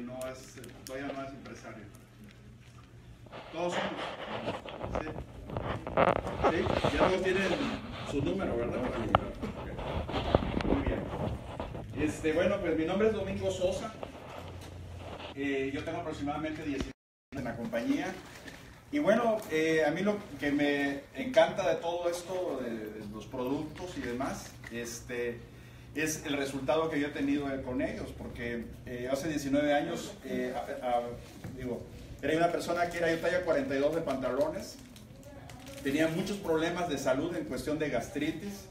no es, todavía no es empresario. Todos somos. Ya no tienen su número, ¿verdad? Muy bien. Este, bueno, pues mi nombre es Domingo Sosa. Eh, yo tengo aproximadamente 19 años en la compañía. Y bueno, eh, a mí lo que me encanta de todo esto, de los productos y demás, este, es el resultado que yo he tenido con ellos, porque eh, hace 19 años, eh, digo, era una persona que era yo talla 42 de pantalones, tenía muchos problemas de salud en cuestión de gastritis,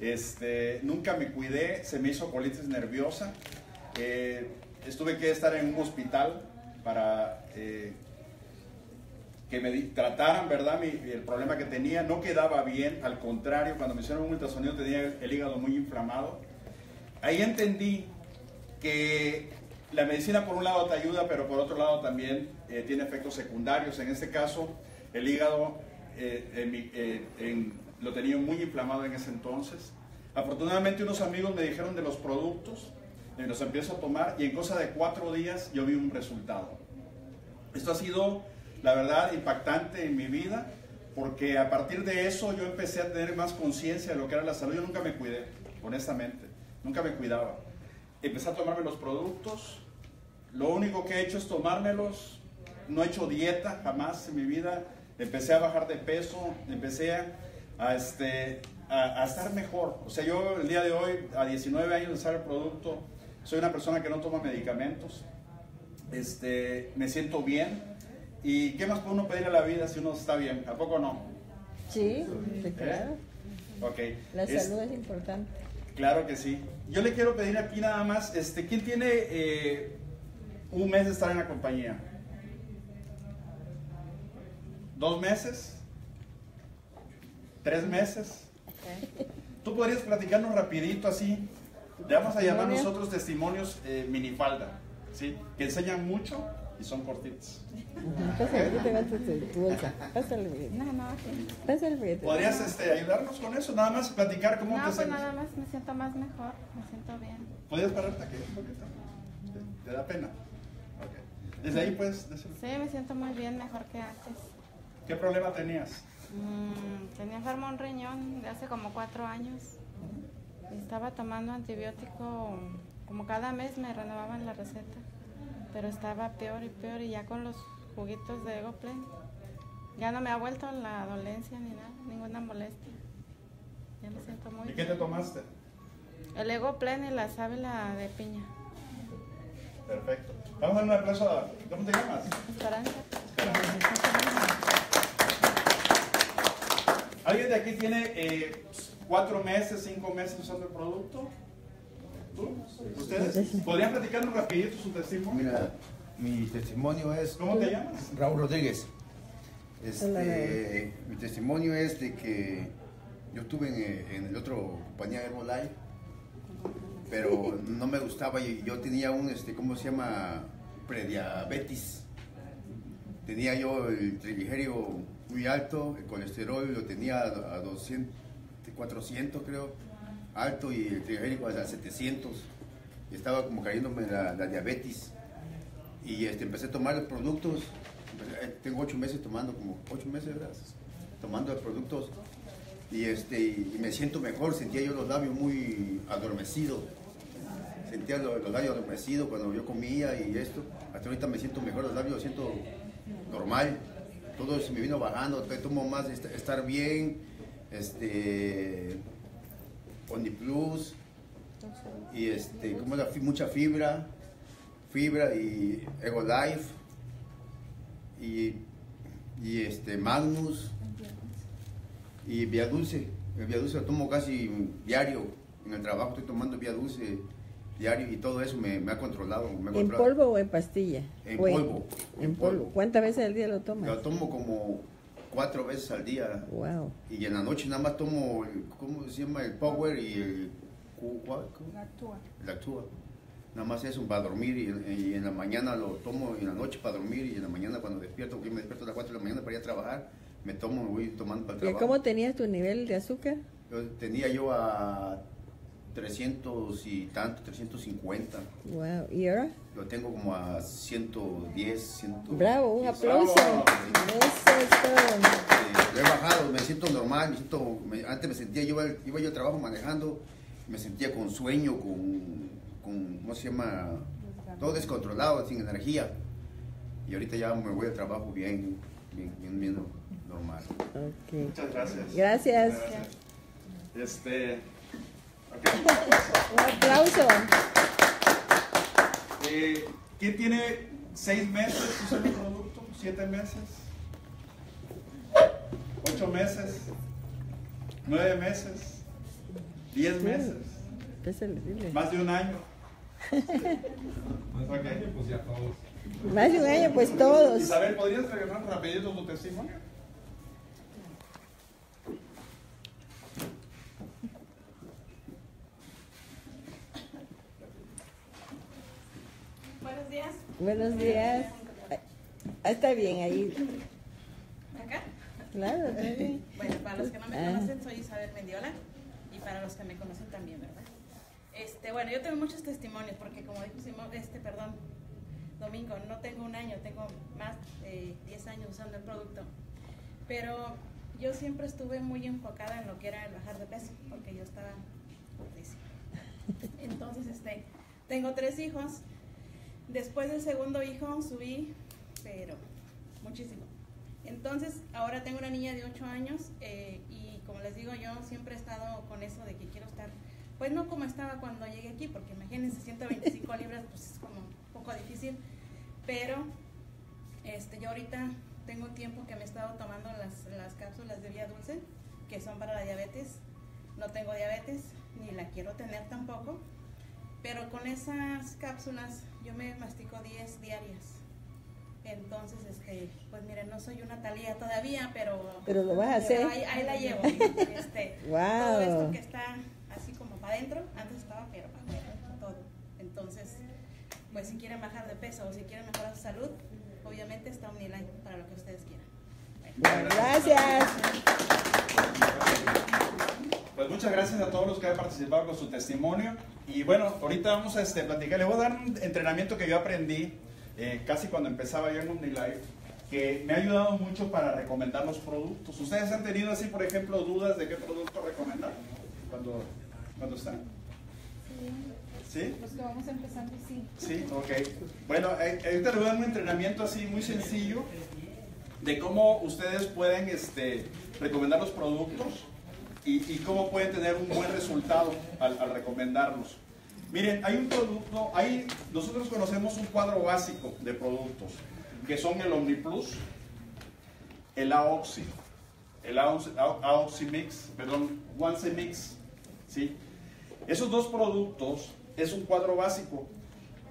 este, nunca me cuidé, se me hizo colitis nerviosa, eh, estuve que estar en un hospital para eh, que me trataran, ¿verdad? Mi- el problema que tenía no quedaba bien, al contrario, cuando me hicieron un ultrasonido tenía el hígado muy inflamado. Ahí entendí que la medicina por un lado te ayuda, pero por otro lado también eh, tiene efectos secundarios. En este caso, el hígado eh, eh, lo tenía muy inflamado en ese entonces. Afortunadamente unos amigos me dijeron de los productos, los empiezo a tomar y en cosa de cuatro días yo vi un resultado. Esto ha sido, la verdad, impactante en mi vida, porque a partir de eso yo empecé a tener más conciencia de lo que era la salud. Yo nunca me cuidé, honestamente, nunca me cuidaba. Empecé a tomarme los productos, lo único que he hecho es tomármelos, no he hecho dieta jamás en mi vida, empecé a bajar de peso, empecé a, a, este, a, a estar mejor. O sea, yo el día de hoy, a 19 años de usar el producto, soy una persona que no toma medicamentos, este, me siento bien. ¿Y qué más puede uno pedir a la vida si uno está bien? ¿A poco no? Sí, sí, claro. Ok. La Es- salud es importante. Claro que sí. Yo le quiero pedir aquí nada más, este, ¿quién tiene eh, un mes de estar en la compañía? ¿Dos meses? ¿Tres meses? ¿Tú podrías platicarnos rapidito así? Le vamos a llamar nosotros testimonios eh, minifalda, ¿sí? Que enseñan mucho y son cortitos. Pásale, te va tu, bolsa. Pásale el billete. No, no, sí. Pásale el billete. ¿Podrías este, ayudarnos con eso? Nada más platicar cómo No, te pues sientes. nada más me siento más mejor, me siento bien. ¿Podrías pararte aquí un poquito? ¿Te, te da pena? Ok. Desde ahí puedes decir, Sí, me siento muy bien, mejor que antes. ¿qué problema tenías? Mm, tenía enfermo un riñón de hace como cuatro años. Y estaba tomando antibiótico, como cada mes me renovaban la receta. Pero estaba peor y peor y ya con los juguitos de Egoplen ya no me ha vuelto la dolencia ni nada, ninguna molestia. Ya me siento muy ¿Y qué te tomaste? El Egoplen y la sábila de piña. Perfecto. Vamos a dar un aplauso a... ¿Cómo te llamas? Esperanza. ¿Alguien de aquí tiene eh, cuatro meses, cinco meses usando el producto? ¿Tú? ¿Ustedes? ¿Podrían platicarnos rapidito su testimonio? Mira, mi testimonio es ¿Cómo te llamas? Raúl Rodríguez. Este, mi testimonio es de que yo estuve en, en el otro compañía Herbalife, pero no me gustaba y yo tenía un, este, ¿cómo se llama? Prediabetes. Tenía yo el triglicérido muy alto, el colesterol lo tenía a a 200, 400 creo, alto y el triglicérido a 700. Y estaba como cayéndome la, diabetes. Y este, empecé a tomar los productos. Eh, Tengo ocho meses tomando, como ocho meses, ¿verdad? Tomando los productos. Y, este, y me siento mejor. Sentía yo los labios muy adormecidos. Sentía los, los labios adormecidos cuando yo comía y esto. Hasta ahorita me siento mejor, los labios los siento normal. Todo se me vino bajando. Tomo más est- estar bien. Este. Plus y este, como la mucha fibra, fibra y Ego Life y, y este Magnus y Vía Dulce. El Vía Dulce lo tomo casi diario. En el trabajo estoy tomando Vía Dulce diario y todo eso me, me ha controlado. me ha ¿En controlado. polvo o en pastilla? En O polvo, En, en polvo. polvo. ¿Cuántas veces al día lo tomas? Lo tomo como cuatro veces al día. Wow. Y en la noche nada más tomo, el, ¿cómo se llama? El Power y el... La actúa. Nada más eso para dormir y, y en la mañana lo tomo y en la noche para dormir y en la mañana cuando despierto, porque yo me despierto a las 4 de la mañana para ir a trabajar, me tomo, me voy tomando para el ¿Y trabajo. cómo tenías tu nivel de azúcar? Yo tenía yo a 300 y tanto, 350. Wow. ¿Y ahora? Lo tengo como a 110, 100. Bravo, un aplauso. Bravo. Eh, lo he bajado, me siento normal, me siento, me- antes me sentía, yo iba, iba yo trabajo manejando, me sentía con sueño, con, con, ¿cómo se llama? Todo descontrolado, sin energía. Y ahorita ya me voy al trabajo bien, bien, bien, bien normal. Muchas gracias. Gracias. Este. Un aplauso. Eh, ¿Quién tiene seis meses usando el producto? ¿Siete meses? ¿Ocho meses? ¿Nueve meses? ¿Diez meses? ¿Más de un año? Más de un año, pues ya todos. Más de un año, pues todos. Isabel, ¿podrías regalar rapidito tu testimonio? Buenos días. Buenos días. Ah, está bien ahí. ¿Acá? Claro, está bien. Bueno, para los que no me Ah. conocen, soy Isabel Mendiola. Y para los que me conocen también, ¿verdad? Este, bueno, yo tengo muchos testimonios porque como dijo Simón, este, perdón, Domingo, no tengo un año, tengo más de 10 años usando el producto. Pero yo siempre estuve muy enfocada en lo que era el bajar de peso, porque yo estaba gordísima. Entonces, este, tengo tres hijos. Después del segundo hijo subí, pero muchísimo. Entonces, ahora tengo una niña de 8 años eh, y como les digo, yo siempre he estado con eso de que quiero estar, pues no como estaba cuando llegué aquí, porque imagínense 125 libras, pues es como un poco difícil, pero este, yo ahorita tengo tiempo que me he estado tomando las, las cápsulas de vía dulce, que son para la diabetes. No tengo diabetes, ni la quiero tener tampoco, pero con esas cápsulas yo me mastico 10 diarias. Entonces, este, pues miren, no soy una talía todavía, pero... Pero lo vas a hacer. Ahí, ahí la llevo. Este, Wow. Todo esto que está así como para adentro, antes estaba pero para afuera, todo. Entonces, pues si quieren bajar de peso o si quieren mejorar su salud, obviamente está Omniline para lo que ustedes quieran. Bueno. Gracias. Pues muchas gracias a todos los que han participado con su testimonio. Y bueno, ahorita vamos a este, platicar. Le voy a dar un entrenamiento que yo aprendí eh, casi cuando empezaba yo en OmniLife, que me ha ayudado mucho para recomendar los productos. ¿Ustedes han tenido así, por ejemplo, dudas de qué producto recomendar? Cuando, cuando están. ¿Sí? Los que vamos empezando, sí. Sí, ok. Bueno, ahorita les voy a dar un entrenamiento así muy sencillo de cómo ustedes pueden este, recomendar los productos y, cómo pueden tener un buen resultado al, al recomendarlos. Miren, hay un producto, hay, nosotros conocemos un cuadro básico de productos, que son el OmniPlus, el AOXI, el AOXI, Mix, perdón, Once Mix, ¿sí? Esos dos productos es un cuadro básico.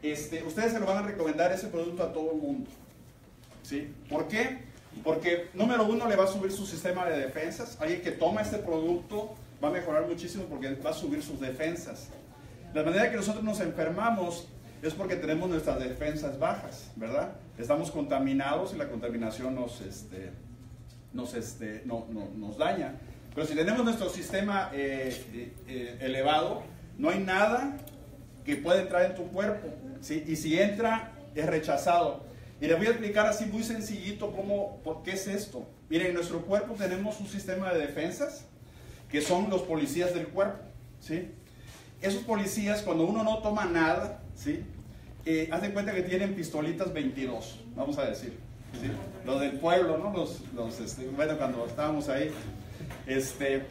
Este, ustedes se lo van a recomendar ese producto a todo el mundo. ¿Sí? ¿Por qué? Porque número uno le va a subir su sistema de defensas. Alguien que toma este producto va a mejorar muchísimo porque va a subir sus defensas. La manera que nosotros nos enfermamos es porque tenemos nuestras defensas bajas, ¿verdad? Estamos contaminados y la contaminación nos, este, nos, este, no- no- nos daña. Pero si tenemos nuestro sistema eh, eh, eh, elevado, no hay nada que pueda entrar en tu cuerpo. ¿sí? Y si entra, es rechazado. Y les voy a explicar así muy sencillito cómo, por qué es esto. Miren, en nuestro cuerpo tenemos un sistema de defensas que son los policías del cuerpo. ¿sí? Esos policías, cuando uno no toma nada, ¿sí? Eh, de cuenta que tienen pistolitas 22, vamos a decir. Los del pueblo, ¿no? Los, los, este, bueno, cuando estábamos ahí, este,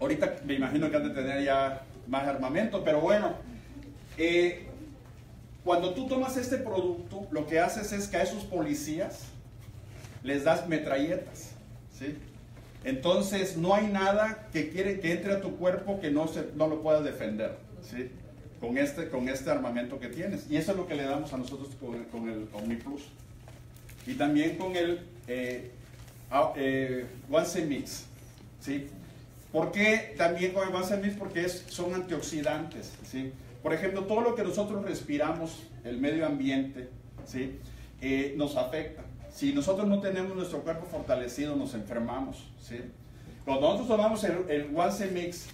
ahorita me imagino que han de tener ya más armamento, pero bueno, eh, cuando tú tomas este producto, lo que haces es que a esos policías les das metralletas, ¿sí? Entonces no hay nada que quiere que entre a tu cuerpo que no, se, no lo puedas defender, ¿sí? Con este, con este armamento que tienes. Y eso es lo que le damos a nosotros con, el- con el OmniPlus. Y también con el eh, eh, Mix, ¿sí? ¿Por qué también con el One Mix? Porque es, son antioxidantes, ¿sí? Por ejemplo, todo lo que nosotros respiramos, el medio ambiente, ¿sí? Eh, nos afecta. Si nosotros no tenemos nuestro cuerpo fortalecido, nos enfermamos, ¿sí? Cuando nosotros tomamos el, el One Mix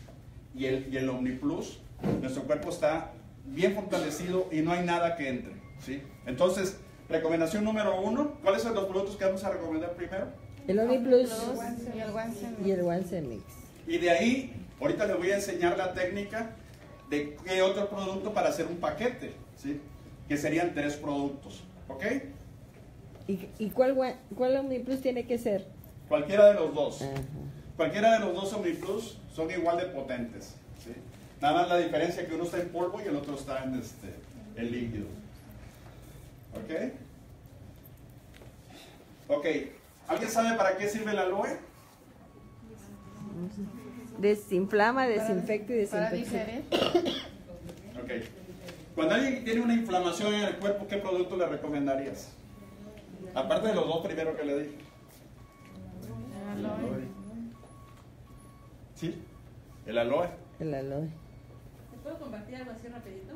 y el, y el OmniPlus, nuestro cuerpo está bien fortalecido y no hay nada que entre. ¿sí? Entonces, recomendación número uno, ¿cuáles son los productos que vamos a recomendar primero? El OmniPlus Plus y el Wansen. y el One Mix. Y de ahí, ahorita les voy a enseñar la técnica de qué otro producto para hacer un paquete, ¿sí? que serían tres productos. ¿Ok? ¿Y, y cuál, cuál OmniPlus tiene que ser? Cualquiera de los dos. Cualquiera de los dos OmniPlus son igual de potentes. ¿sí? Nada más la diferencia que uno está en polvo y el otro está en este, el líquido. ¿Ok? Ok. ¿Alguien sabe para qué sirve el aloe? Desinflama, desinfecta y Para desinfecta. digerir. Ok. Cuando alguien tiene una inflamación en el cuerpo, ¿qué producto le recomendarías? Aparte de los dos primeros que le dije. El aloe. ¿Sí? El aloe. El aloe. ¿Te puedo compartir algo así rapidito?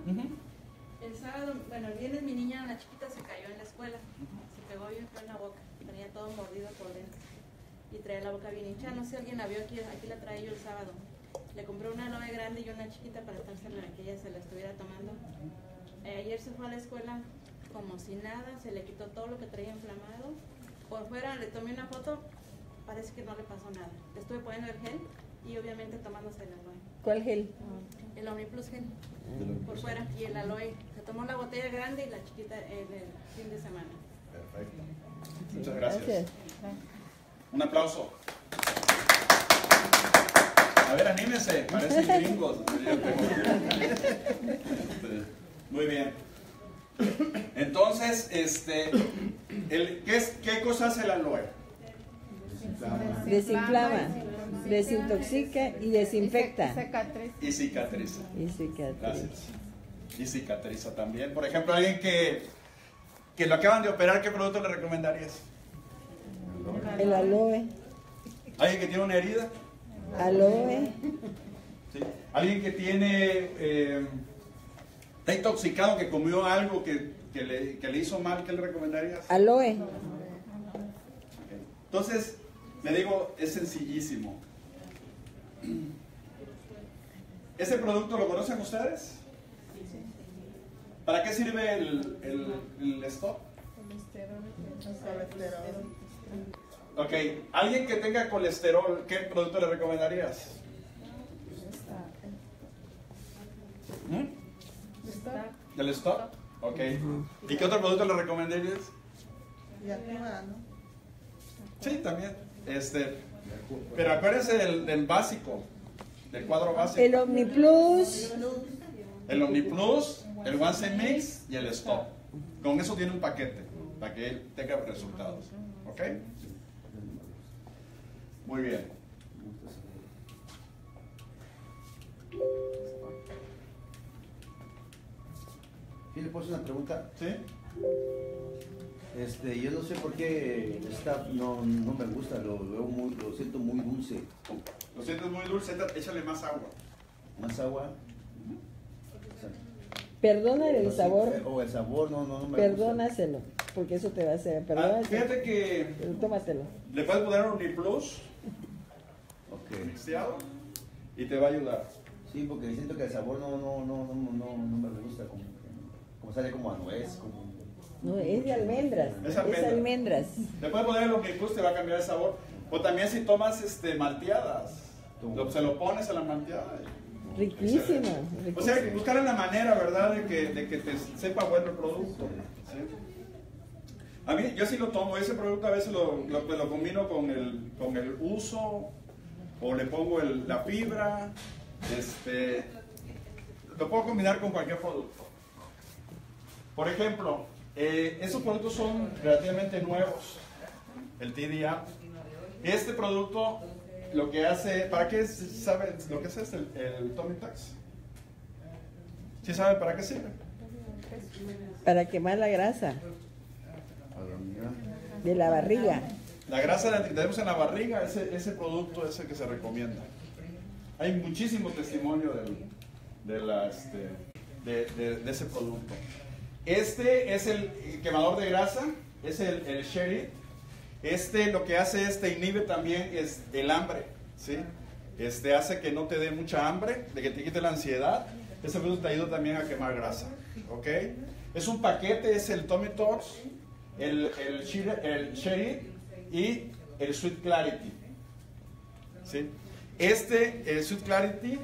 El sábado, bueno, el viernes mi niña, la chiquita, se cayó en la escuela. Se pegó bien en la boca. Tenía todo mordido por dentro. Y traía la boca bien hinchada. No sé si alguien la vio aquí, aquí la traía yo el sábado. Le compré una aloe grande y una chiquita para estársela, que ella se la estuviera tomando. Eh, ayer se fue a la escuela como si nada, se le quitó todo lo que traía inflamado. Por fuera le tomé una foto, parece que no le pasó nada. Le estuve poniendo el gel y obviamente tomándose el aloe. ¿Cuál gel? El Omniplus Gel por fuera y el aloe. Se tomó la botella grande y la chiquita en el fin de semana. Perfecto. Muchas gracias. Gracias. Un aplauso. A ver, anímense, parecen gringos. Muy bien. Entonces, este, el, ¿qué, es, ¿qué cosa hace el aloe? Desinflama, desintoxica y desinfecta. Y Cicatriz. Y cicatriza. Y cicatriz. Gracias. Y cicatriza también. Por ejemplo, alguien que, que lo acaban de operar, ¿qué producto le recomendarías? El aloe. ¿Alguien que tiene una herida? Aloe. ¿Sí? ¿Alguien que tiene, eh, está intoxicado, que comió algo que, que le, que le hizo mal, ¿qué le recomendarías? Aloe. Entonces, le digo, es sencillísimo. ¿Ese producto lo conocen ustedes? ¿Para qué sirve el, el, el stop? Ok, alguien que tenga colesterol, ¿qué producto le recomendarías? ¿Mm? ¿El stop? Ok. ¿Y qué otro producto le recomendarías? Sí, también. Este, pero acuérdense del, del básico, del cuadro básico. El OmniPlus. El Omniplus, el One Set Mix y el Stop. Con eso tiene un paquete para que él tenga resultados. ¿Ok? Muy bien. ¿Sí le puedo hacer una pregunta? ¿Sí? Este, yo no sé por qué el staff no, no me gusta, lo veo muy, lo siento muy dulce. Lo sientes muy dulce, échale más agua. Más agua. Perdónale el sabor. O el sabor, no, no, no me Perdónaselo. Porque eso te va a hacer. Ah, Perdónaselo. fíjate que tómatelo. le puedes poner un. Ok. Mixteado y te va a ayudar. Sí, porque siento que el sabor no, no, no, no, no, no me gusta, como, como sale como a nuez, como... No, es de almendras. Es Es almendra. almendras. Le puedes poner el Omniplus, te va a cambiar el sabor. O también si tomas este, malteadas, lo- se lo pones a la malteada. y- Riquísimo. O sea, buscar la manera, ¿verdad?, de que, de que te sepa bueno el producto. ¿sí? A mí, yo sí lo tomo, ese producto a veces lo, lo, lo combino con el, con el uso, o le pongo el- la fibra, este, lo puedo combinar con cualquier producto. Por ejemplo, eh, esos productos son relativamente nuevos, el TDA. Este producto lo que hace, ¿para qué saben lo que es este, el, el Tommy Tax? ¿Sí saben para qué sirve? Para quemar la grasa de la barriga. La grasa la tenemos en la barriga, ese, ese producto es el que se recomienda. Hay muchísimo testimonio del- de, la, este, de, de- de ese producto. Este es el quemador de grasa, es el, el Sherry. Este lo que hace es te inhibe también es el hambre, ¿sí? Este hace que no te dé mucha hambre, de que te quite la ansiedad Este producto te ayuda también a quemar grasa. ¿Ok? Es un paquete, es el Tommy el, el Sherry y el Sweet Clarity. ¿Sí? Este, el Sweet Clarity,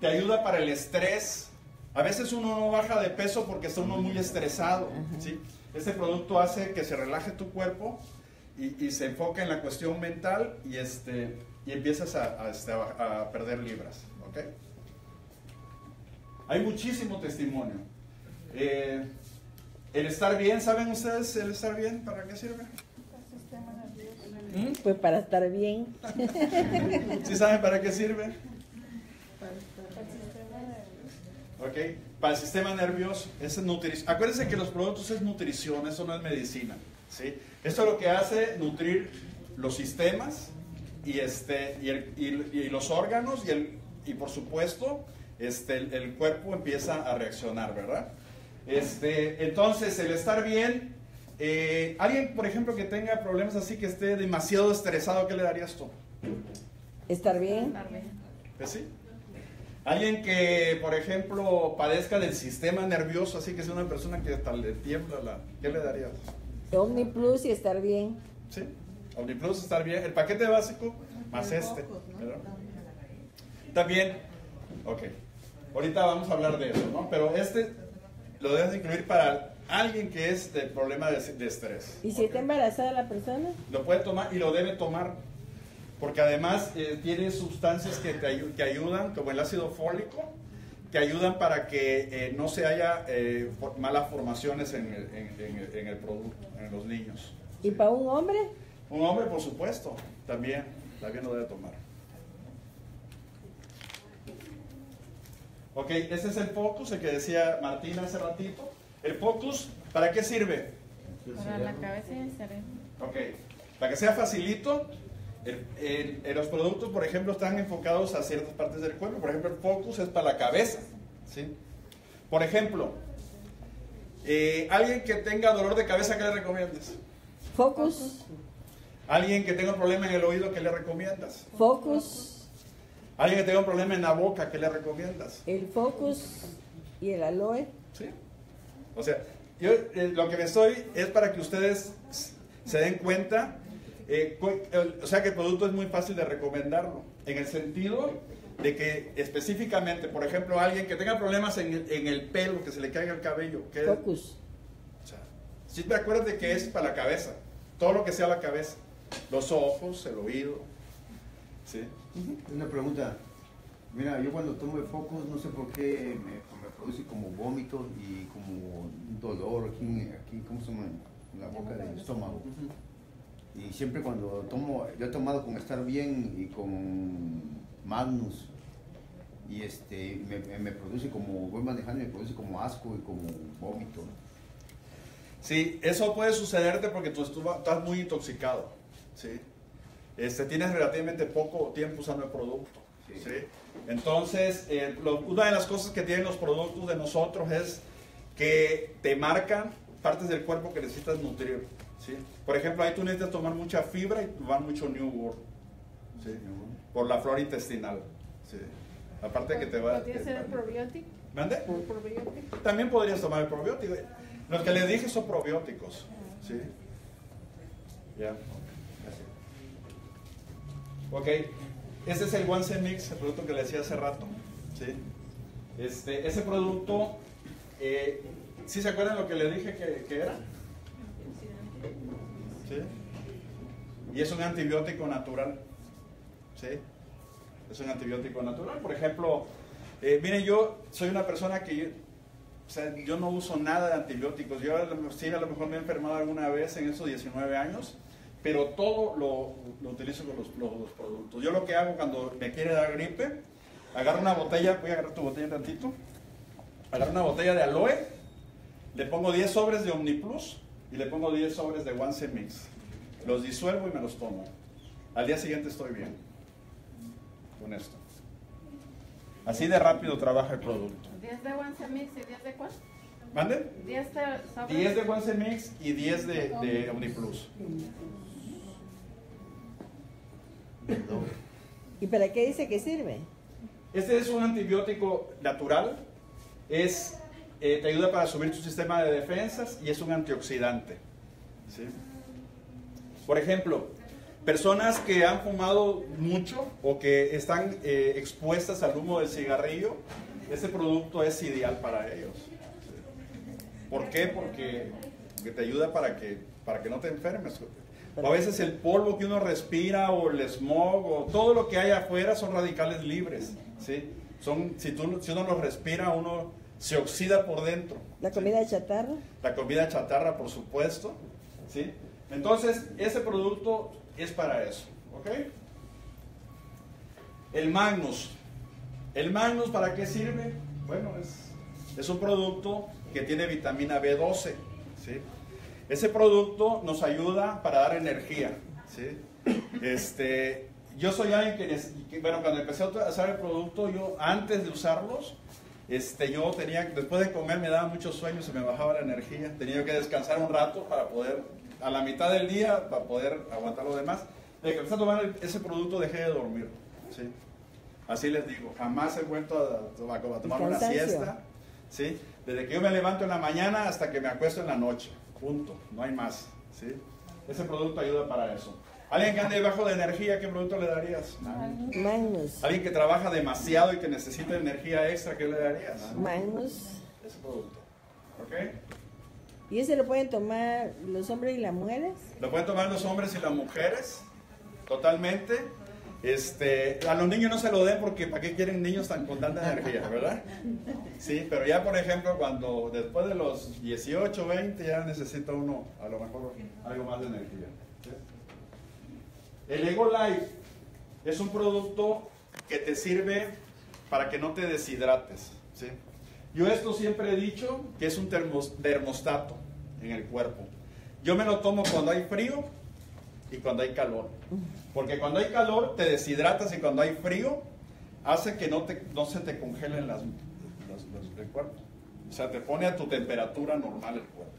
te ayuda para el estrés. A veces uno no baja de peso porque está uno muy estresado. ¿sí? Este producto hace que se relaje tu cuerpo y, se enfoque en la cuestión mental y, este, y empiezas a, este, perder libras. Hay muchísimo testimonio. Eh, el estar bien, ¿saben ustedes el estar bien? ¿Para qué sirve? Pues para estar bien. ¿Sí saben para qué sirve? Ok, para el sistema nervioso, es nutrición. Acuérdense que los productos es nutrición, eso no es medicina. ¿sí? Esto lo que hace nutrir los sistemas y, este, y, el- y- y los órganos y, el, y por supuesto este, el, el cuerpo empieza a reaccionar, ¿verdad? Este, entonces, el estar bien, eh, alguien, por ejemplo, que tenga problemas así, que esté demasiado estresado, ¿qué le darías tú? Estar bien. Estar bien. Pues sí. Alguien que, por ejemplo, padezca del sistema nervioso, así que es una persona que hasta le tiembla, la, ¿qué le darías? Omni Plus y estar bien. ¿Sí? Omniplus estar bien. El paquete básico más este. ¿verdad? También, ok. Ahorita vamos a hablar de eso, ¿no? Pero este lo debes de incluir para alguien que es de problema de, de estrés. ¿Y si está embarazada la persona? Lo puede tomar y lo debe tomar. Porque además eh, tiene sustancias que, te que ayudan, como el ácido fólico, que ayudan para que eh, no se haya eh, for- malas formaciones en el, en- en el- en el producto, en los niños. ¿Y para un hombre? Un hombre, por supuesto, también, también lo debe tomar. Ok, este es el focus, el que decía Martín hace ratito. El focus, ¿para qué sirve? Para la cabeza y el cerebro. Ok, para que sea facilito, el- el- el- los productos, por ejemplo, están enfocados a ciertas partes del cuerpo. Por ejemplo, el focus es para la cabeza. ¿sí? Por ejemplo, eh, alguien que tenga dolor de cabeza, ¿qué le recomiendas? Focus. Alguien que tenga un problema en el oído, ¿qué le recomiendas? Focus. Alguien que tenga un problema en la boca, ¿qué le recomiendas? El focus y el aloe. O sea, yo eh, lo que me estoy es para que ustedes se den cuenta, eh, o sea que el producto es muy fácil de recomendarlo, en el sentido de que específicamente, por ejemplo, alguien que tenga problemas en el, en el pelo, que se le caiga el cabello, ¿qué? Focus. O sea, sí te acuerdas de que es para la cabeza, todo lo que sea la cabeza, los ojos, el oído, ¿sí? Una pregunta. Mira, yo cuando tomo el Focus, no sé por qué me produce como vómito y como dolor aquí, aquí ¿cómo se llama? En la boca del estómago. Y siempre cuando tomo, yo he tomado con Estar Bien y con Magnus. Y este, me, produce como, voy manejando y me produce como asco y como vómito. Sí, eso puede sucederte porque tú estuvo- estás muy intoxicado, ¿sí? Este, tienes relativamente poco tiempo usando el producto, Sí. ¿sí? Entonces, eh, lo- una de las cosas que tienen los productos de nosotros es que te marcan partes del cuerpo que necesitas nutrir, ¿sí? Por ejemplo, ahí tú necesitas tomar mucha fibra y tomar mucho New World, ¿sí? Por la flora intestinal, ¿sí? Aparte que te va... ¿Podría ser el probiótico? ¿Mande? ¿El probiótico? También podrías tomar el probiótico. Los que les dije son probióticos. ¿Sí? Ya. Ok. Este es el One Mix, el producto que le decía hace rato. ¿Sí? Este, ese producto, eh, ¿sí se acuerdan lo que le dije que, que era? ¿Sí? Y es un antibiótico natural. ¿Sí? Es un antibiótico natural. Por ejemplo, eh, yo soy una persona que yo, o sea, yo no uso nada de antibióticos. Yo sí, a lo mejor me he enfermado alguna vez en esos 19 años, pero todo lo, lo utilizo con los, los- los productos. Yo lo que hago cuando me quiere dar gripe, agarro una botella, voy a agarrar tu botella tantito, agarro una botella de aloe, le pongo 10 sobres de Omniplus y le pongo 10 sobres de One Mix. Los disuelvo y me los tomo. Al día siguiente estoy bien con esto. Así de rápido trabaja el producto. 10 de One Mix y 10 de cuál? ¿Mande? 10 de sobres. 10 de One Mix y 10 de, de Omniplus. ¿Y para qué dice que sirve? Este es un antibiótico natural, es, eh, te ayuda para subir tu sistema de defensas y es un antioxidante. ¿sí? Por ejemplo, personas que han fumado mucho o que están eh, expuestas al humo del cigarrillo, ese producto es ideal para ellos. ¿sí? ¿Por qué? Porque, porque te ayuda para que, para que no te enfermes. O a veces el polvo que uno respira o el smog o todo lo que hay afuera son radicales libres. ¿sí? Son, si, tú, si uno los respira, uno se oxida por dentro. La comida chatarra. La comida chatarra, por supuesto. ¿sí? Entonces, ese producto es para eso. ¿Ok? El Magnus. ¿El Magnus para qué sirve? Bueno, es, es un producto que tiene vitamina B12. ¿sí? Ese producto nos ayuda para dar energía. ¿sí? Este, yo soy alguien que, que, bueno, cuando empecé a usar el producto, yo antes de usarlos, este, yo tenía, después de comer me daba muchos sueños, se me bajaba la energía, tenía que descansar un rato para poder, a la mitad del día, para poder aguantar lo demás. De que empecé a tomar ese producto dejé de dormir. ¿sí? Así les digo, jamás he vuelto a, a, a tomar una siesta. ¿sí? Desde que yo me levanto en la mañana hasta que me acuesto en la noche. Punto. No hay más. ¿sí? Ese producto ayuda para eso. Alguien que ande debajo de energía, ¿qué producto le darías? Magnus. Alguien que trabaja demasiado y que necesita energía extra, ¿qué le darías? Magnus. Ese producto. ¿Ok? ¿Y ese lo pueden tomar los hombres y las mujeres? Lo pueden tomar los hombres y las mujeres, totalmente. Este, a los niños no se lo den porque ¿para qué quieren niños tan con tanta energía, verdad? Sí, pero ya por ejemplo cuando después de los 18, 20 ya necesita uno a lo mejor algo más de energía. El Ego Life es un producto que te sirve para que no te deshidrates. ¿sí? Yo esto siempre he dicho que es un termostato en el cuerpo. Yo me lo tomo cuando hay frío y cuando hay calor. Porque cuando hay calor te deshidratas y cuando hay frío hace que no, te, no se te congelen las, las, el cuerpo. O sea, te pone a tu temperatura normal el cuerpo.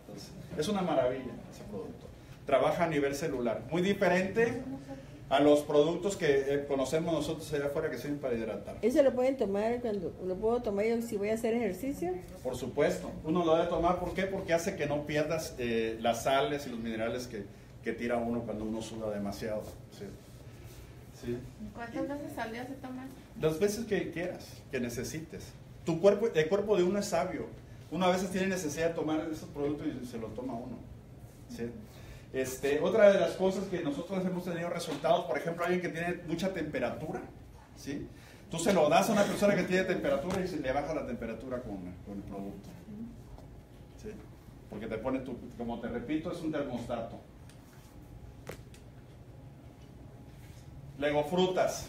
Entonces, es una maravilla ese producto. Trabaja a nivel celular. Muy diferente a los productos que eh, conocemos nosotros allá afuera que sirven para hidratar. ¿Ese lo pueden tomar cuando lo puedo tomar yo si voy a hacer ejercicio? Por supuesto. Uno lo debe tomar, ¿por qué? Porque hace que no pierdas eh, las sales y los minerales que, que tira uno cuando uno suda demasiado. ¿sí? ¿Sí? ¿Cuántas veces al día se toma? Las veces que quieras, que necesites. Tu cuerpo, el cuerpo de uno es sabio. Uno a veces tiene necesidad de tomar esos productos y se lo toma uno. ¿sí? Este, otra de las cosas que nosotros hemos tenido resultados, por ejemplo, alguien que tiene mucha temperatura, ¿sí? Tú se lo das a una persona que tiene temperatura y se le baja la temperatura con, con el producto. ¿sí? Porque te pone tu, como te repito, es un termostato. Lego frutas.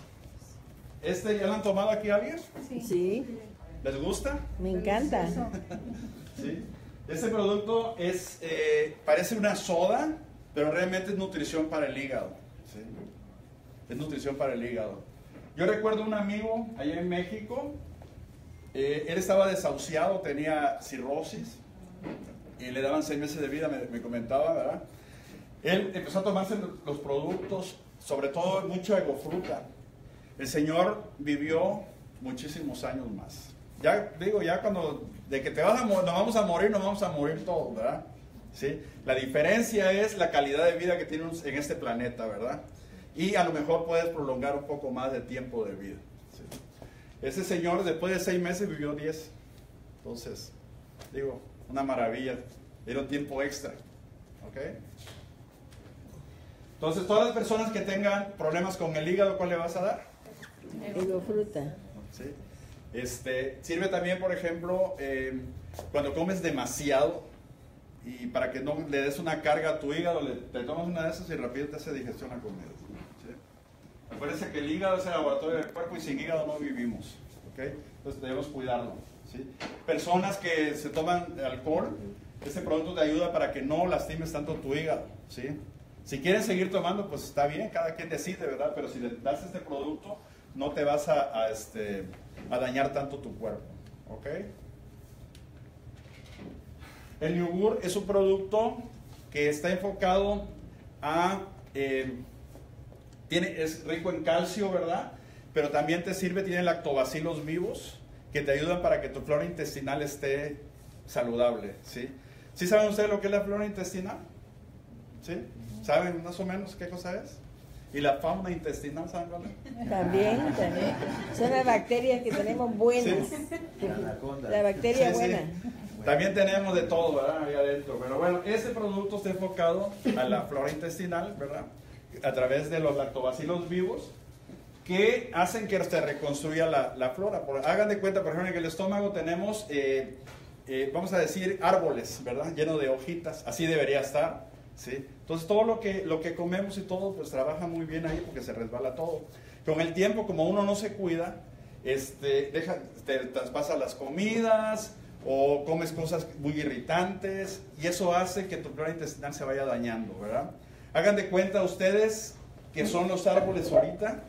¿Este ya lo han tomado aquí alguien? Sí. ¿Les gusta? Me encanta. ¿Sí? Este producto es, eh, parece una soda, pero realmente es nutrición para el hígado. ¿sí? Es nutrición para el hígado. Yo recuerdo un amigo allá en México, eh, él estaba desahuciado, tenía cirrosis, y le daban seis meses de vida, me, me comentaba, ¿verdad? Él empezó a tomarse los productos, sobre todo mucho egofruta. El Señor vivió muchísimos años más. Ya digo, ya cuando de que te vas a vamos a morir, nos vamos a morir todos, ¿verdad? ¿Sí? La diferencia es la calidad de vida que tienes en este planeta, ¿verdad? Y a lo mejor puedes prolongar un poco más de tiempo de vida. Ese señor después de seis meses vivió diez. Entonces, digo, una maravilla. Era un tiempo extra. ¿Ok? Entonces, todas las personas que tengan problemas con el hígado, ¿cuál le vas a dar? Digo fruta. ¿Sí? Este, sirve también, por ejemplo, eh, cuando comes demasiado y para que no le des una carga a tu hígado, le, te tomas una de esas y rápido te hace digestión la comida. ¿sí? Acuérdense que el hígado es el laboratorio del cuerpo y sin hígado no vivimos. ¿okay? Entonces debemos cuidarlo. ¿sí? Personas que se toman alcohol, este producto te ayuda para que no lastimes tanto tu hígado. ¿sí? Si quieres seguir tomando, pues está bien, cada quien decide, ¿verdad? Pero si le das este producto, no te vas este, a dañar tanto tu cuerpo. ¿Ok? El yogur es un producto que está enfocado a... Eh, tiene, es rico en calcio, ¿verdad? Pero también te sirve, tiene lactobacilos vivos que te ayudan para que tu flora intestinal esté saludable, ¿sí? ¿Sí saben ustedes lo que es la flora intestinal? ¿Sí? ¿Saben más o menos qué cosa es? ¿Y la fauna intestinal, saben cuál es? También, también. Son las bacterias que tenemos buenas. La bacteria Sí, sí. buena. También tenemos de todo, ¿verdad? Ahí adentro. Pero bueno, este producto está enfocado a la flora intestinal, ¿verdad? A través de los lactobacilos vivos que hacen que se reconstruya la, la flora. Por- hagan de cuenta, por ejemplo, en el estómago tenemos, eh, eh, vamos a decir, árboles, ¿verdad? Lleno de hojitas. Así debería estar, ¿sí? Entonces, todo lo que, lo que comemos y todo, pues trabaja muy bien ahí porque se resbala todo. Con el tiempo, como uno no se cuida, este, deja, te traspasa las comidas o comes cosas muy irritantes y eso hace que tu flora intestinal se vaya dañando, ¿verdad? Hagan de cuenta ustedes que son los árboles ahorita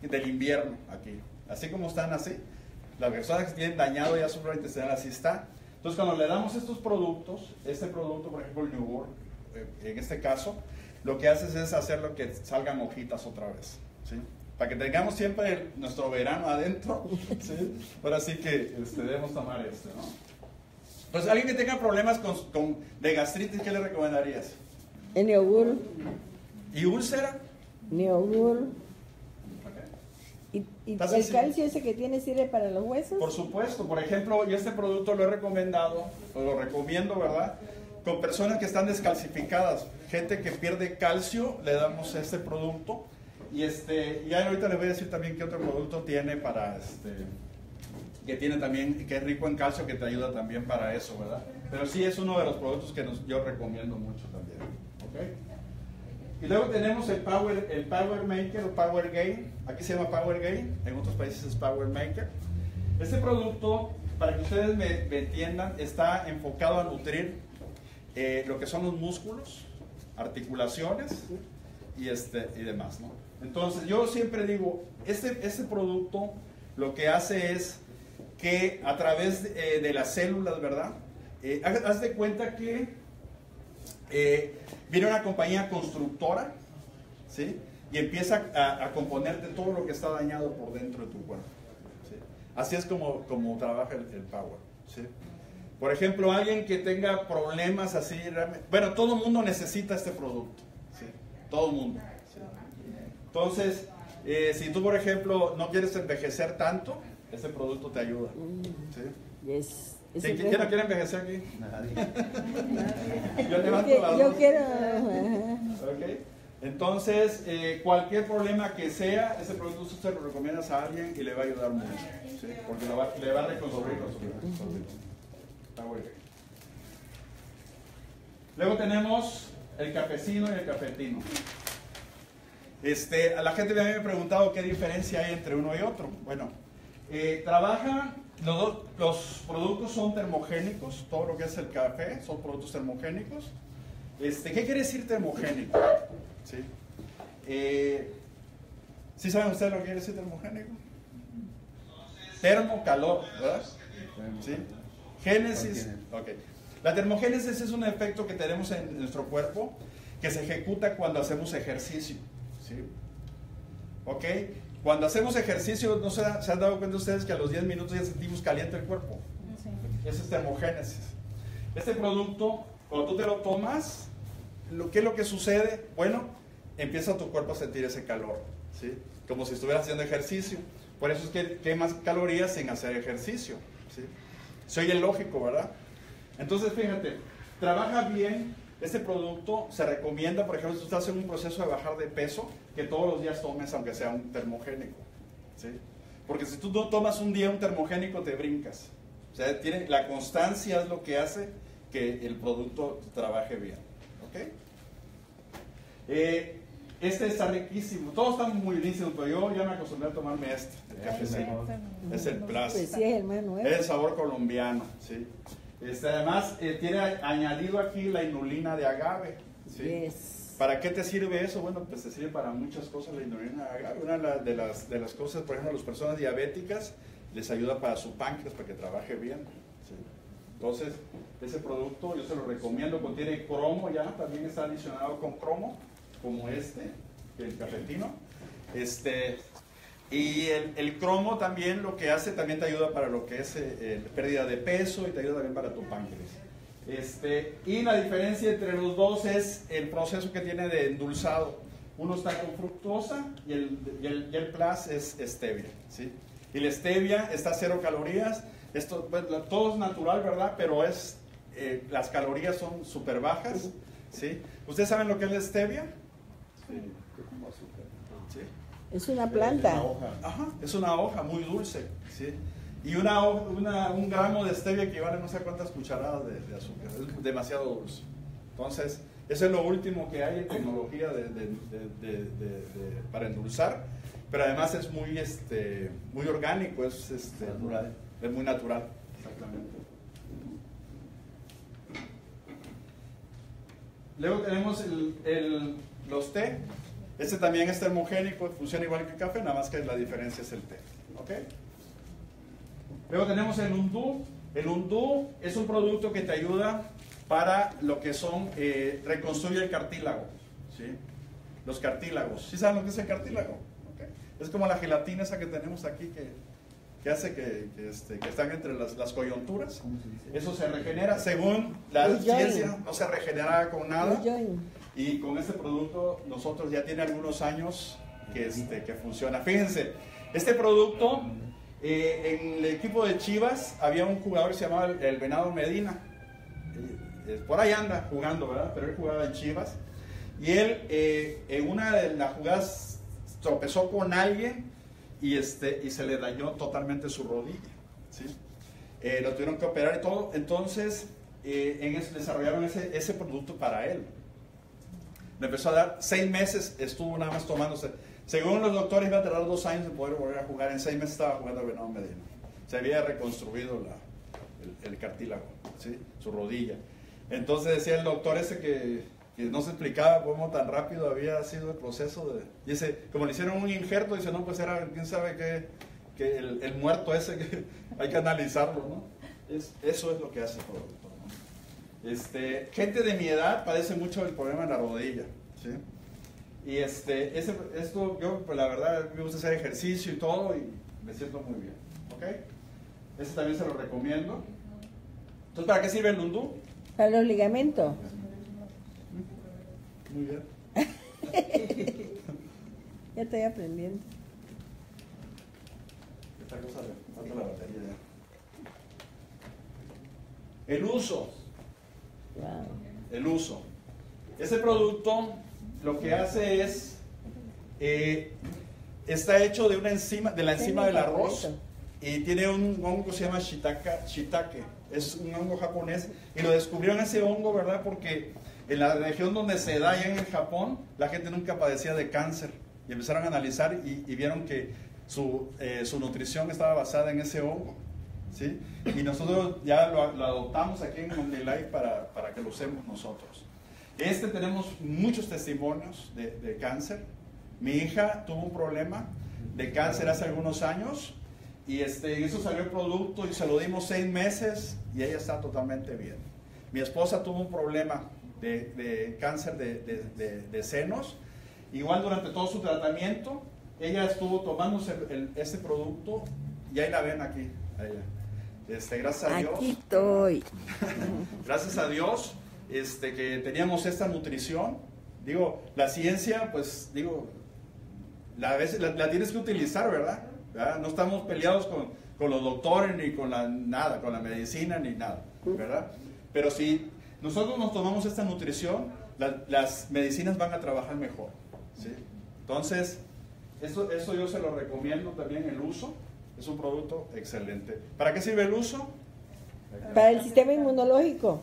del invierno aquí, así como están así. Las personas que tienen dañado ya su flora intestinal así está. Entonces cuando le damos estos productos, este producto, por ejemplo el eh, en este caso, lo que haces es hacer lo que salgan hojitas otra vez, ¿sí? Para que tengamos siempre el- nuestro verano adentro, ¿sí? Ahora sí que este, debemos tomar este, ¿no? Pues alguien que tenga problemas con, con- de gastritis, ¿qué le recomendarías? El neogur, ¿Y úlcera? neogur. ¿Y, y ¿Estás el así? calcio ese que tiene sirve para los huesos? Por supuesto, por ejemplo, yo este producto lo he recomendado, lo recomiendo, ¿verdad? Con personas que están descalcificadas, gente que pierde calcio, le damos este producto. Y este, ya ahorita les voy a decir también qué otro producto tiene para este, que tiene también, que es rico en calcio, que te ayuda también para eso, ¿verdad? Pero sí es uno de los productos que nos- yo recomiendo mucho también, ¿ok? Y luego tenemos el Power, el Power Maker o Power Gain. Aquí se llama Power Gain, en otros países es Power Maker. Este producto, para que ustedes me, me entiendan, está enfocado a nutrir eh, lo que son los músculos, articulaciones y, este, y demás. ¿no? Entonces, yo siempre digo, este, este producto lo que hace es que a través de, eh, de las células, ¿verdad? Eh, haz, de cuenta que eh, viene una compañía constructora, ¿sí? Y empieza a, a componerte todo lo que está dañado por dentro de tu cuerpo. ¿sí? Así es como, como trabaja el, el Power, ¿sí? Por ejemplo, alguien que tenga problemas así, realmente- bueno, todo el mundo necesita este producto, ¿sí? Todo el mundo. ¿sí? Entonces, eh, si tú, por ejemplo, no quieres envejecer tanto, este producto te ayuda. ¿sí? Ese ¿Quién no quiere envejecer aquí? Yo Es levanto la yo quiero. Entonces, eh, cualquier problema que sea, ese producto usted lo recomiendas a alguien y le va a ayudar mucho. ¿sí? Porque lo va- le va a reconstruir los Está muy bien. Luego tenemos el cafecino y el cafetino. Este, a la gente me había preguntado qué diferencia hay entre uno y otro. Bueno, eh, trabaja, los, dos- los productos son termogénicos, todo lo que es el café son productos termogénicos. Este, ¿Qué quiere decir termogénico? ¿Sí? Eh, ¿sí saben ustedes lo que quiere decir termogénico? Termo, calor, ¿verdad? ¿Sí? Génesis. ok. La termogénesis es un efecto que tenemos en nuestro cuerpo que se ejecuta cuando hacemos ejercicio. ¿sí? ¿Ok? Cuando hacemos ejercicio, ¿no se, se han dado cuenta ustedes que a los 10 minutos ya sentimos caliente el cuerpo? Eso es termogénesis. Este producto, cuando tú te lo tomas, lo, ¿qué es lo que sucede? Bueno, empieza tu cuerpo a sentir ese calor, ¿sí? Como si estuvieras haciendo ejercicio. Por eso es que quemas calorías sin hacer ejercicio, ¿sí? Se oye lógico, ¿verdad? Entonces, fíjate, trabaja bien este producto, se recomienda, por ejemplo, si estás en un proceso de bajar de peso, que todos los días tomes aunque sea un termogénico, ¿sí? Porque si tú no tomas un día un termogénico, te brincas. O sea, tiene, la constancia es lo que hace que el producto trabaje bien. ¿Ok? Eh, este está riquísimo. Todos están muy buenísimos, pero yo ya me acostumbré a tomarme este, el cafecito. Es el plus. Pues es el sabor colombiano, ¿sí? Este, además, eh, tiene añadido aquí la inulina de agave, ¿sí? Yes. ¿Para qué te sirve eso? Bueno, pues te sirve para muchas cosas la inulina de agave. Una de las, de las cosas, por ejemplo, a las personas diabéticas les ayuda para su páncreas, para que trabaje bien. ¿sí? Entonces, ese producto yo se lo recomiendo, contiene cromo ya, también está adicionado con cromo, como este, el cafetino. Este, Y el, el cromo también lo que hace, también te ayuda para lo que es eh, pérdida de peso y te ayuda también para tu páncreas. Este, y la diferencia entre los dos es el proceso que tiene de endulzado. Uno está con fructosa y el, y el, y el plus es stevia. ¿sí? Y la stevia está a cero calorías. Esto, pues, todo es natural, ¿verdad? Pero es, eh, las calorías son súper bajas. ¿sí? ¿Ustedes saben lo que es la stevia? Sí. ¿Sí? Es una Una planta. hoja. Ajá, es una hoja muy dulce, ¿sí? Y una, una- un gramo de stevia equivale a no sé cuántas cucharadas de, de azúcar, es demasiado dulce. Entonces, eso es lo último que hay en tecnología de- de- de- de- de- de- para endulzar, pero además es muy, este, muy orgánico, es, este, Natural. es muy natural. Exactamente. Luego tenemos el, el- los té. Este también es termogénico, funciona igual que el café, nada más que la diferencia es el té. ¿ok? Luego tenemos el undú. El undú es un producto que te ayuda para lo que son, eh, reconstruye el cartílago. ¿sí? Los cartílagos. ¿Sí saben lo que es el cartílago? Es como la gelatina esa que tenemos aquí que, que hace que, que, este, que están entre las, las coyunturas. Eso se regenera, según la ciencia, no se regenera con nada. Y con este producto nosotros ya tiene algunos años que, este, que funciona. Fíjense, este producto, eh, en el equipo de Chivas había un jugador que se llamaba el, el Venado Medina. Eh, eh, por ahí anda jugando, ¿verdad? Pero él jugaba en Chivas. Y él eh, en una de las jugadas tropezó con alguien y, este, y se le dañó totalmente su rodilla. ¿sí? Eh, lo tuvieron que operar y todo. Entonces, eh, en eso desarrollaron ese, ese producto para él. Le empezó a dar seis meses, estuvo nada más tomándose. Según los doctores, iba a tardar dos años de poder volver a jugar. En seis meses estaba jugando a Venado Medina. Se había reconstruido la- el, el cartílago, ¿sí? su rodilla. Entonces decía el doctor ese que, que no se explicaba cómo tan rápido había sido el proceso de... Dice, como le hicieron un injerto, dice, no, pues era, quién sabe qué, que el, el muerto ese, que hay que analizarlo, ¿no? Es- eso es lo que hace. ¿no? Este, gente de mi edad padece mucho del problema en la rodilla, ¿sí? Y este, ese, esto, yo, pues, la verdad, me gusta hacer ejercicio y todo y me siento muy bien, ¿ok? Ese también se lo recomiendo. Entonces, ¿para qué sirve el Lundu? Para los ligamentos. Muy bien. Ya estoy aprendiendo. Esta cosa le falta la batería ya. El uso. El uso. Ese producto lo que hace es, eh, está hecho de una enzima, de la enzima del arroz y tiene un hongo que se llama shitaka, shiitake. Es un hongo japonés y lo descubrieron ese hongo, ¿verdad? Porque en la región donde se da, allá en el Japón, la gente nunca padecía de cáncer y empezaron a analizar y, y vieron que su, eh, su nutrición estaba basada en ese hongo. ¿Sí? Y nosotros ya lo, lo adoptamos aquí en OmniLife para, para que lo usemos nosotros. Este tenemos muchos testimonios de, de cáncer. Mi hija tuvo un problema de cáncer hace algunos años y este, eso salió el producto y se lo dimos seis meses y ella está totalmente bien. Mi esposa tuvo un problema de, de cáncer de, de- senos. Igual durante todo su tratamiento, ella estuvo el- este producto y ahí la ven aquí, a ella. Este, gracias a Dios. Aquí estoy. Gracias a Dios este, que teníamos esta nutrición. Digo, la ciencia, pues, digo, la, veces, la, la tienes que utilizar, ¿verdad? ¿Verdad? No estamos peleados con, con los doctores ni con la, nada, con la medicina ni nada, ¿verdad? Pero si nosotros nos tomamos esta nutrición, la- las medicinas van a trabajar mejor, ¿sí? Entonces, eso, eso yo se lo recomiendo también el uso. Es un producto excelente. ¿Para qué sirve el uso? Para el sistema inmunológico.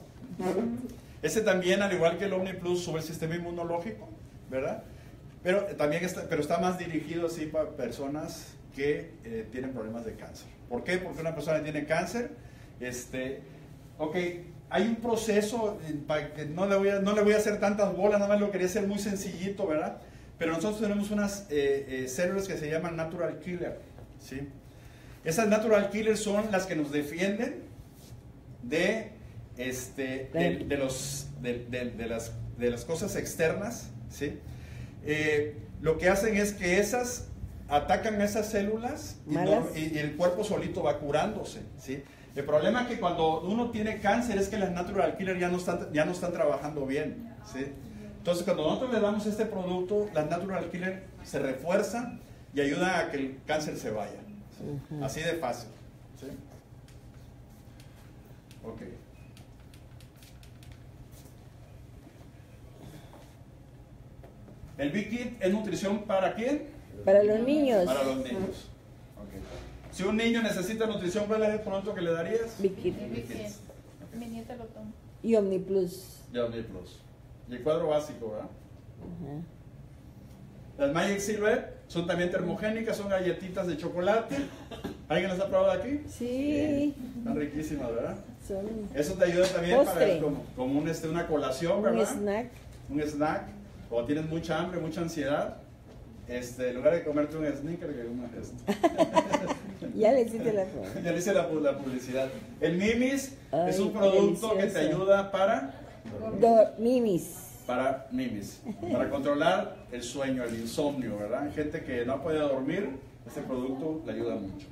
Ese también, al igual que el Omni Plus, sube el sistema inmunológico, ¿verdad? Pero también está, pero está más dirigido así para personas que eh, tienen problemas de cáncer. ¿Por qué? Porque una persona que tiene cáncer, este, ok, hay un proceso, eh, para que no le, voy a, no le voy a hacer tantas bolas, nada más lo quería hacer muy sencillito, ¿verdad? Pero nosotros tenemos unas eh, eh, células que se llaman natural killer, ¿sí? Esas natural killers son las que nos defienden de, este, de, de los, de, de- las, de las cosas externas, ¿sí? Eh, lo que hacen es que esas atacan esas células y, no- y- y el cuerpo solito va curándose, ¿sí? El problema es que cuando uno tiene cáncer es que las natural killer ya no están, ya no están trabajando bien, ¿sí? Entonces cuando nosotros le damos este producto, las natural killer se refuerzan y ayudan a que el cáncer se vaya. ¿Sí? Así de fácil, ¿sí? Ok. ¿El Big Kit es nutrición para quién? Para los niños. Para los niños. Ok. Si un niño necesita nutrición, ¿cuál es el producto que le darías? Big Kids. Mi nieta lo toma. Y Omniplus. Ya, Omni Plus. Y el cuadro básico, ¿verdad? Ajá. Las Magic Silver son también termogénicas, son galletitas de chocolate. ¿Alguien las ha probado aquí? Sí, Están riquísimas, ¿verdad? son Eso te ayuda también Postre. para como, como un, este, una colación, un ¿verdad? snack. un snack, o tienes mucha hambre, mucha ansiedad, este, en lugar de comerte un sneaker, que esto. Ya le hiciste la ya le hice la, pu- la publicidad. El Mimis es un producto que te ayuda para, Do, mimis. Para Mimis, para controlar el sueño, el insomnio, ¿verdad? Gente que no puede dormir, este producto le ayuda mucho.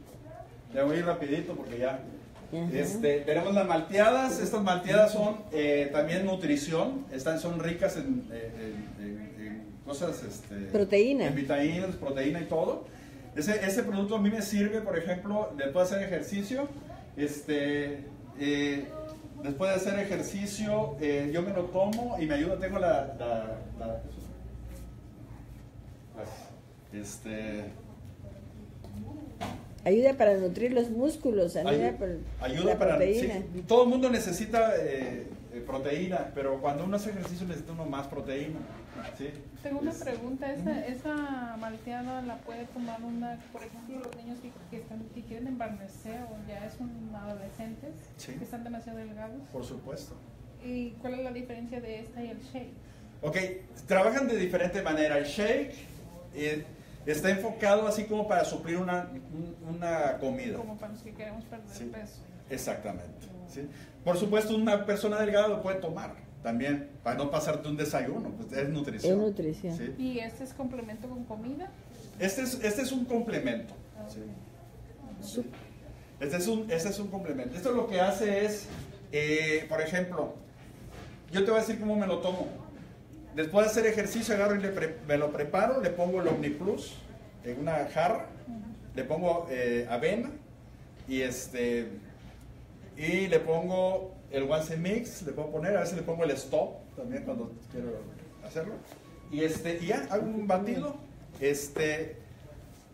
Ya voy a ir rapidito porque ya este, tenemos las malteadas. Estas malteadas son eh, también nutrición. Están, son ricas en, en- en- en cosas. Este, Proteína. En vitaminas, proteína y todo. Ese, ese producto a mí me sirve, por ejemplo, después de hacer ejercicio. Este, eh, después de hacer ejercicio, eh, yo me lo tomo y me ayuda. Tengo la. la- la- este. Ayuda para nutrir los músculos, ayuda, Ayuda, para para sí, todo el mundo necesita eh, eh, proteína, pero cuando uno hace ejercicio necesita uno más proteína. ¿sí? Tengo una pregunta, ¿esa, esa malteada la puede tomar una, por ejemplo, los niños que, que están, que quieren embarnecer o ya es un adolescentes, Sí. que están demasiado delgados? Por supuesto. ¿Y cuál es la diferencia de esta y el shake? Ok, trabajan de diferente manera. El shake eh, está enfocado así como para suplir una, un- una comida. Como para los que queremos perder Sí. peso. Exactamente. ¿Sí? Por supuesto, una persona delgada lo puede tomar también, para no pasarte un desayuno, pues es nutrición. Es nutrición. ¿sí? ¿Y este es complemento con comida? Este, es, este es un complemento. ¿sí? Su- Este es un, este es un complemento. Esto lo que hace es, eh, por ejemplo, yo te voy a decir cómo me lo tomo. Después de hacer ejercicio, agarro y le pre- me lo preparo, le pongo el OmniPlus en una jarra, le pongo eh, avena y este y le pongo el Once Mix, le puedo poner, a veces le pongo el Stop también cuando quiero hacerlo. Y este y ya hago un batido, este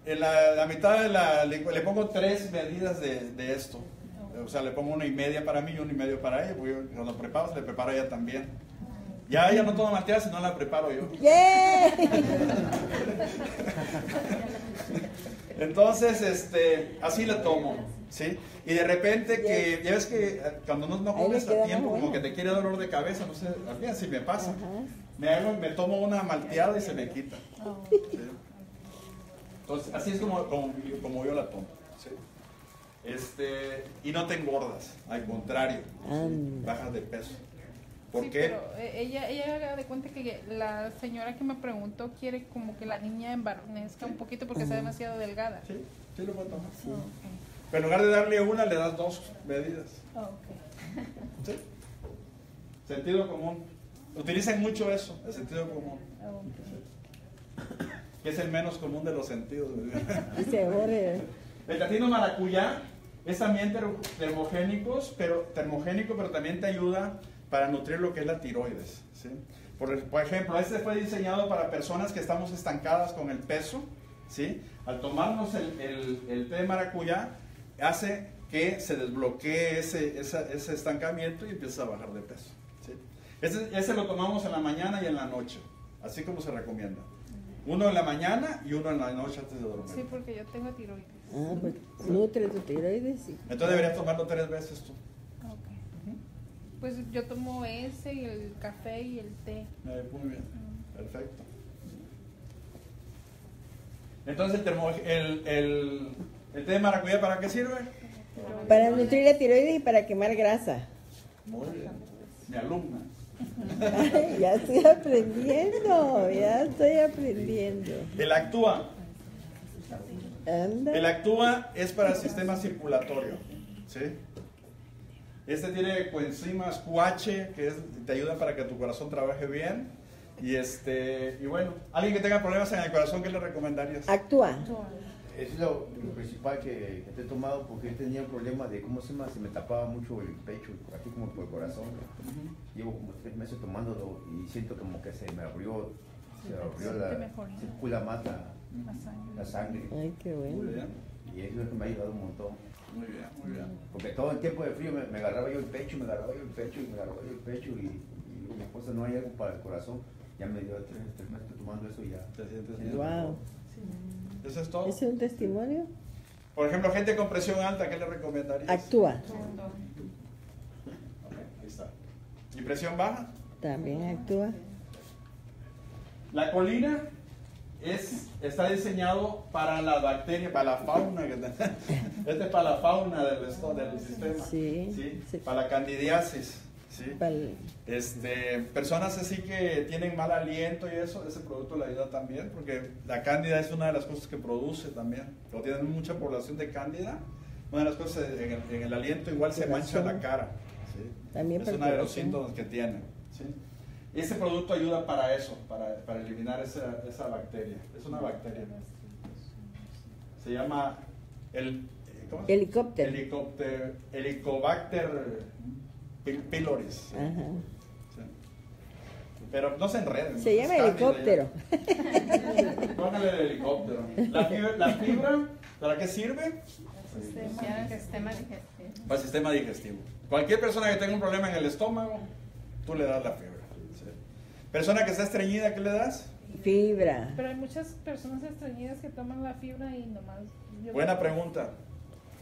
en la, la mitad de la le, le pongo tres medidas de, de esto. O sea, le pongo una y media para mí y una y medio para ella, porque yo cuando preparo, se le preparo a ella también. Ya ella no toma malteada, sino la preparo yo. ¡Yay! Entonces, este, así la tomo, ¿sí? Y de repente que, ya ves que eh, cuando no, no comes a tiempo, como que te quiere dolor de cabeza, no sé, a mí así me pasa. Me hago, me tomo una malteada y se me quita. ¿sí? Entonces, así es como, como, yo- como yo la tomo, ¿sí? Este, y no te engordas, al contrario, bajas de peso. ¿Por sí, qué? pero eh, ella, ella haga de cuenta que la señora que me preguntó quiere como que la niña embarnezca un poquito porque está demasiado delgada. Sí, sí lo puedo tomar. Pero en lugar de darle una, le das dos medidas. Ah, ok. ¿Sí? Sentido común. Utilizan mucho eso, el sentido común. Ok. Que es el menos común de los sentidos. El tatino maracuyá es también ter- termogénicos, pero, termogénico, pero también te ayuda para nutrir lo que es la tiroides. ¿sí? Por, por ejemplo, este fue diseñado para personas que estamos estancadas con el peso. ¿sí? Al tomarnos el, el- el té de maracuyá, hace que se desbloquee ese, esa- ese estancamiento y empiezas a bajar de peso. ¿sí? Ese, ese lo tomamos en la mañana y en la noche, así como se recomienda. Uno en la mañana y uno en la noche antes de dormir. Sí, porque yo tengo tiroides. Ah, pues nutre tu tiroides. y- Entonces deberías tomarlo tres veces tú. Ah. Pues yo tomo ese y el café y el té. Eh, Muy bien, perfecto. Entonces el, termo- el, el, el té de maracuyá, ¿para qué sirve? Para nutrir la tiroides y para quemar grasa. Muy bien. Mi alumna. Ay, ya estoy aprendiendo, ya estoy aprendiendo. El actúa. Anda. El Actúa es para el sistema circulatorio. ¿sí? Este tiene coenzimas QH que es- te ayuda para que tu corazón trabaje bien. Y, este, y bueno, alguien que tenga problemas en el corazón, ¿qué le recomendarías? Actúa. Eso es lo, lo principal que, que te he tomado porque yo tenía un problema de, ¿cómo se? Se me tapaba mucho el pecho, aquí como por el corazón. Llevo como tres meses tomándolo y siento como que se me abrió, se abrió Siente la, mejor, ¿no? circula más la, La sangre. la sangre. Ay, qué bueno. Y eso es lo que me ha ayudado un montón. Muy bien, muy bien. Porque todo el tiempo de frío me, me agarraba yo el pecho, me agarraba yo el pecho y me agarraba yo el pecho y, y digo, mi esposa no hay algo para el corazón. Ya me dio tres, tres meses tomando eso y ya. ¿Te sientes bien? Wow. Eso es todo. ¿Es un testimonio? Por ejemplo, gente con presión alta, ¿qué le recomendarías? Actúa. Ok, ahí está. ¿Y presión baja? También actúa. La colina es, está diseñado para la bacteria, para la fauna. Este es para la fauna del, del sistema. Sí, sí. Para la candidiasis. ¿sí? Este, personas así que tienen mal aliento y eso, ese producto le ayuda también, porque la cándida es una de las cosas que produce también. O tienen mucha población de cándida, una de las cosas en el, en el aliento igual se mancha la cara. ¿sí? También es uno de los síntomas que tienen. ¿sí? Ese producto ayuda para eso, para, para eliminar esa, esa bacteria. Es una bacteria. Se llama el, ¿cómo? Helicóptero. Helicóptero, Helicobacter pil- pylori. sí. Ajá. Pero no se enreden. Se llama helicóptero. Póngale el helicóptero. La fibra, la fibra, ¿para qué sirve? Sistema, sistema digestivo. Para el sistema digestivo. Cualquier persona que tenga un problema en el estómago, tú le das la fibra. Persona que está estreñida, ¿qué le das? Fibra. Pero hay muchas personas estreñidas que toman la fibra y nomás. yo- Buena pregunta.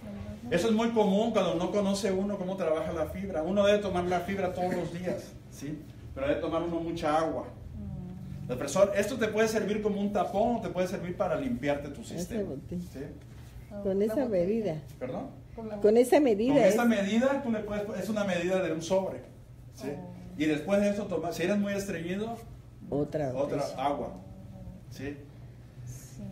nomás no. Eso es muy común cuando no conoce uno cómo trabaja la fibra. Uno debe tomar la fibra todos los días, ¿sí? Pero debe tomar uno mucha agua. Mm. La persona, esto te puede servir como un tapón o te puede servir para limpiarte tu sistema. Ah, Con esa medida. ¿Perdón? Con Con esa Con medida. esta es- medida tú le puedes, es una medida de un sobre. ¿sí? Oh. Y después de eso, toma, si eres muy estreñido, Otra. otra agua. ¿sí? Sí.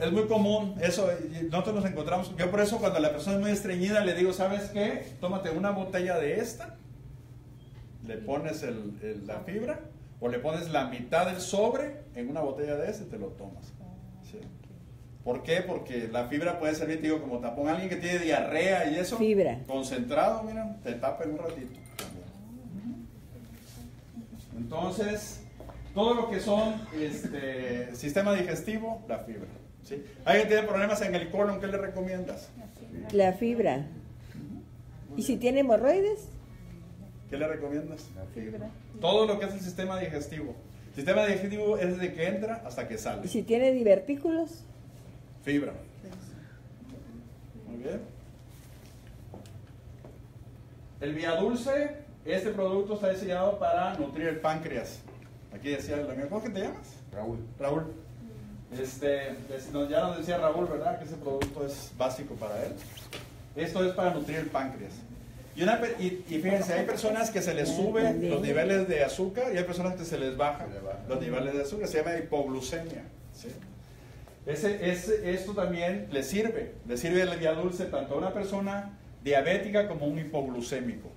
Es muy común eso, nosotros nos encontramos, yo por eso cuando la persona es muy estreñida le digo, ¿sabes qué? Tómate una botella de esta, le pones el- el- la fibra, o le pones la mitad del sobre en una botella de esta y te lo tomas. ¿sí? ¿Por qué? Porque la fibra puede servir, te digo, como tapón. Alguien que tiene diarrea y eso, Fibra. concentrado, mira, te tapa en un ratito. Entonces, todo lo que son este, sistema digestivo, la fibra. ¿sí? ¿Alguien tiene problemas en el colon? ¿Qué le recomiendas? La fibra. ¿Y si tiene hemorroides? ¿Qué le recomiendas? Fibra. Todo lo que es el sistema digestivo. Sistema digestivo es desde que entra hasta que ¿Y sale. si tiene divertículos? Fibra. Muy bien. El viadulce, este producto está diseñado para nutrir el páncreas. Aquí decía el amigo, ¿cómo que te llamas? Raúl. Raúl. Este, ya nos decía Raúl, ¿verdad? Que ese producto es básico para él. Esto es para nutrir el páncreas. Y, una y, y fíjense, hay personas que se les suben también. los niveles de azúcar y hay personas que se les baja. los niveles de azúcar. Se llama hipoglucemia. ¿sí? Ese, ese- esto también le sirve. Le sirve el día dulce tanto a una persona diabética como a un hipoglucémico.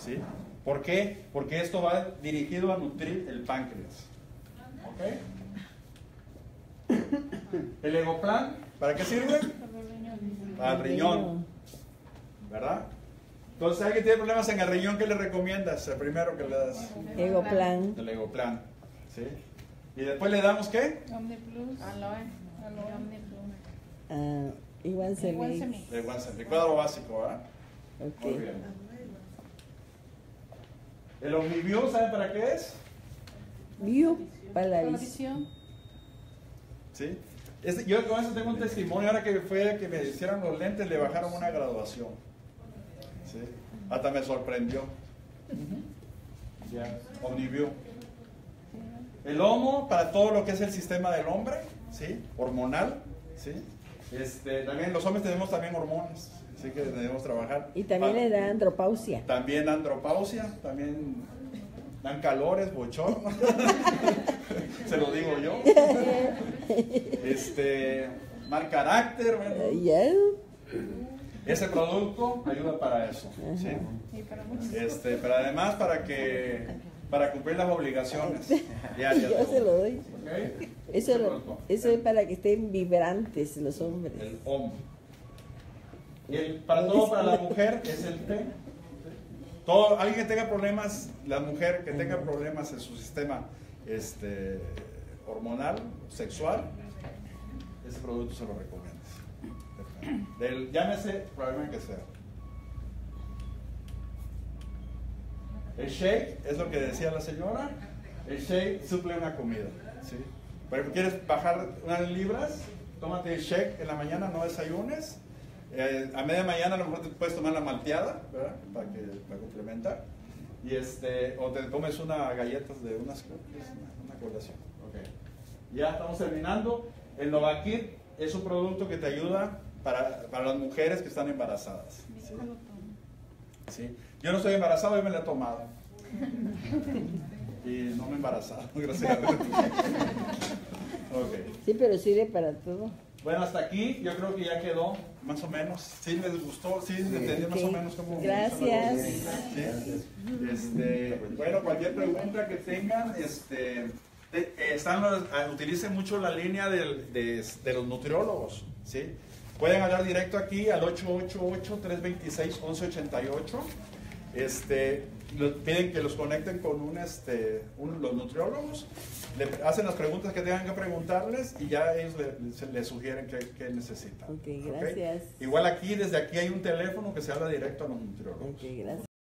¿sí? ¿Por qué? Porque esto va dirigido a nutrir el páncreas. ¿Ok? El egoplan, ¿para qué sirve? Para el riñón, ¿verdad? Entonces, alguien tiene problemas en el riñón, ¿qué le recomiendas? El primero que le das, Egoplan. el egoplan, ¿sí? Y después le damos ¿qué? Omniplus. Aloe. Aloe. Ah, igual se El cuadro básico, ¿verdad? Muy bien. ¿El Omniview, ¿saben para qué es? View para la visión. ¿Sí? Este- yo con eso tengo un testimonio, ahora que fue que me hicieron los lentes, le bajaron una graduación. ¿Sí? Hasta me sorprendió. Ya, Omniview. El homo para todo lo que es el sistema del hombre, ¿sí? Hormonal, ¿sí? Este, también los hombres tenemos también hormonas, así que debemos trabajar. Y también le da andropausia. También andropausia, también dan calores, bochorno. Se lo digo yo. Este, mal carácter. bueno. Ya. Ese producto ayuda para eso. ¿sí? Este, pero además para que para cumplir las obligaciones diarias. Yo se lo doy. ¿Ok? Eso, lo- eso es para que estén vibrantes los hombres. El OM. Y el, para todo, para la mujer, es el T. Todo, alguien que tenga problemas, la mujer que tenga problemas en su sistema este, hormonal, sexual, ese producto se lo recomiendo. Del, llámese problema que sea. El shake es lo que decía la señora. El shake suple una comida. ¿sí? Ejemplo, quieres bajar unas libras, tómate el shake en la mañana, no desayunes. Eh, a media mañana a lo mejor te puedes tomar la malteada, ¿verdad? Para, que, para complementar. Y este, o te comes una galletas de unas una, una colación. Ok. Ya estamos terminando. El Novakit es un producto que te ayuda para, para las mujeres que están embarazadas. ¿sí? Sí. Yo no estoy embarazado, yo me la he tomado. Y no me he embarazado, gracias a Dios. Ok. Sí, pero sirve para todo. Bueno, hasta aquí yo creo que ya quedó más o menos. ¿Sí les gustó? ¿Sí, entendieron más o menos cómo Gracias. ¿Sí? Este, bueno, cualquier pregunta que tengan, este, están ah, utilicen mucho la línea del- de, de los nutriólogos, ¿sí? Pueden hablar directo aquí al 888-326-1188. Este, piden que los conecten con un, este, un- los nutriólogos, le hacen las preguntas que tengan que preguntarles y ya ellos le, les sugieren qué, qué necesitan. Ok, gracias. Igual aquí, desde aquí hay un teléfono que se habla directo a los nutriólogos. Ok, gracias.